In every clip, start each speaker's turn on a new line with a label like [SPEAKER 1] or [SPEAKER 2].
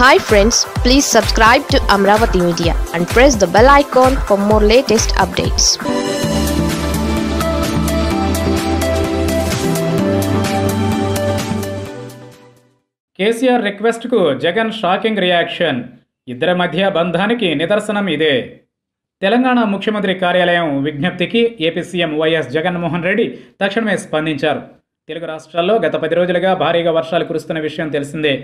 [SPEAKER 1] Hi friends please subscribe to Amaravati media and press the bell icon for more latest updates
[SPEAKER 2] KCR రిక్వెస్ట్కు Jagan shocking reaction ఇద్దరి మధ్య బంధానికి నిదర్శనం ఇదే. తెలంగాణ ముఖ్యమంత్రి కార్యాలయం విజ్ఞప్తికి AP CM YS Jaganmohan Reddy తక్షణమే స్పందించారు. తెలుగు రాష్ట్రాల్లో గత పది రోజులుగా భారీగా వర్షాలు కురుస్తున్న విషయం తెలిసిందే.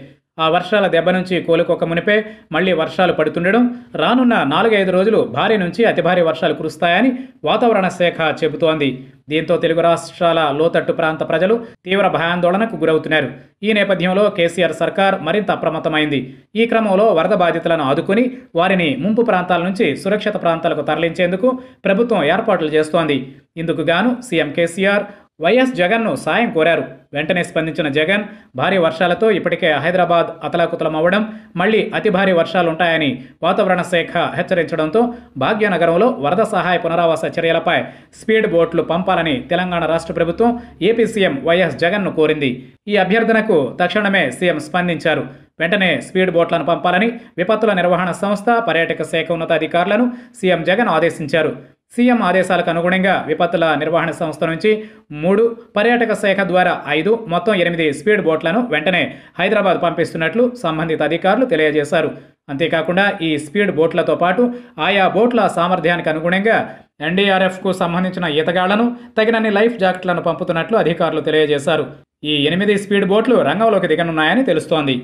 [SPEAKER 2] ఆ వర్షాల దెబ్బ నుంచి కోలుకోక మునిపే మళ్ళీ వర్షాలు పడుతుండడం రానున్న నాలుగైదు రోజులు భారీ నుంచి అతి భారీ వర్షాలు కురుస్తాయని వాతావరణ శాఖ చెబుతోంది. దీంతో తెలుగు రాష్ట్రాల లోతట్టు ప్రాంత ప్రజలు తీవ్ర భయాందోళనకు గురవుతున్నారు. ఈ నేపథ్యంలో కేసీఆర్ సర్కార్ మరింత అప్రమత్తమైంది. ఈ క్రమంలో వరద బాధితులను ఆదుకుని వారిని ముంపు ప్రాంతాల నుంచి సురక్షిత ప్రాంతాలకు తరలించేందుకు ప్రభుత్వం ఏర్పాట్లు చేస్తోంది. ఇందుకు గాను సీఎం కేసీఆర్ వైఎస్ జగన్ను సాయం కోరారు. వెంటనే స్పందించిన జగన్ భారీ వర్షాలతో ఇప్పటికే హైదరాబాద్ అతలాకుతలమవ్వడం మళ్ళీ అతి భారీ వర్షాలుంటాయని వాతావరణ శాఖ హెచ్చరించడంతో భాగ్యనగరంలో వరద సహాయ పునరావాస చర్యలపై స్పీడ్ బోట్లు పంపాలని తెలంగాణ రాష్ట్ర ప్రభుత్వం ఏపీ సీఎం వైఎస్ జగన్ను కోరింది. ఈ అభ్యర్థనకు తక్షణమే సీఎం స్పందించారు. వెంటనే స్పీడ్ బోట్లను పంపాలని విపత్తుల నిర్వహణ సంస్థ పర్యాటక శాఖ ఉన్నతాధికారులను సీఎం జగన్ ఆదేశించారు. సీఎం ఆదేశాలకు అనుగుణంగా విపత్తుల నిర్వహణ సంస్థ నుంచి మూడు పర్యాటక శాఖ ద్వారా ఐదు మొత్తం ఎనిమిది స్పీడ్ బోట్లను వెంటనే హైదరాబాద్ పంపిస్తున్నట్లు సంబంధిత అధికారులు తెలియజేశారు. అంతేకాకుండా ఈ స్పీడ్ బోట్లతో పాటు ఆయా బోట్ల సామర్థ్యానికి అనుగుణంగా ఎన్డీఆర్ఎఫ్కు సంబంధించిన ఈతగాళ్ళను తగినన్ని లైఫ్ జాకెట్లను పంపుతున్నట్లు అధికారులు తెలియజేశారు. ఈ ఎనిమిది స్పీడ్ బోట్లు రంగంలోకి దిగనున్నాయని తెలుస్తోంది.